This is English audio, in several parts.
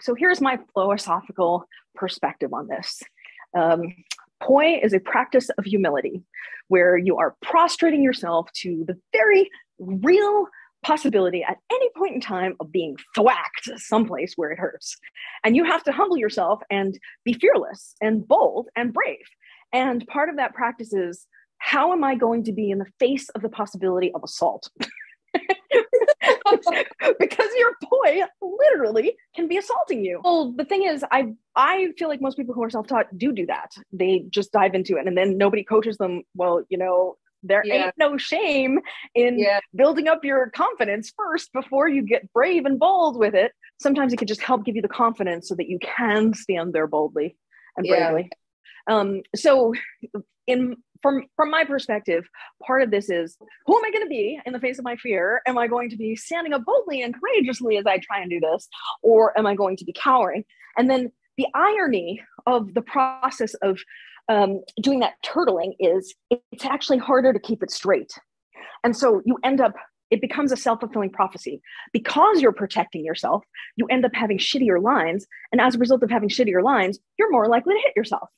so here's my philosophical perspective on this. Um, poi is a practice of humility where you are prostrating yourself to the very real possibility at any point in time of being thwacked someplace where it hurts. And you have to humble yourself and be fearless and bold and brave. And part of that practice is how am I going to be in the face of the possibility of assault? because your poi literally can be assaulting you. Well, the thing is, I I feel like most people who are self-taught do do that. They just dive into it, and then nobody coaches them. Well, you know, there yeah. ain't no shame in yeah. building up your confidence first before you get brave and bold with it. Sometimes it can just help give you the confidence so that you can stand there boldly and bravely. Yeah. Um, so, in from from my perspective, part of this is who am I going to be in the face of my fear? Am I going to be standing up boldly and courageously as I try and do this, or am I going to be cowering? And then the irony of the process of um, doing that turtling is it's actually harder to keep it straight, and so you end up it becomes a self-fulfilling prophecy because you're protecting yourself you end up having shittier lines and as a result of having shittier lines you're more likely to hit yourself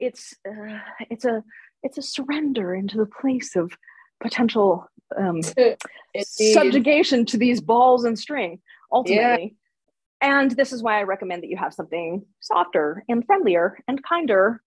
it's uh, it's a it's a surrender into the place of potential um, subjugation to these balls and string ultimately yeah. and this is why i recommend that you have something softer and friendlier and kinder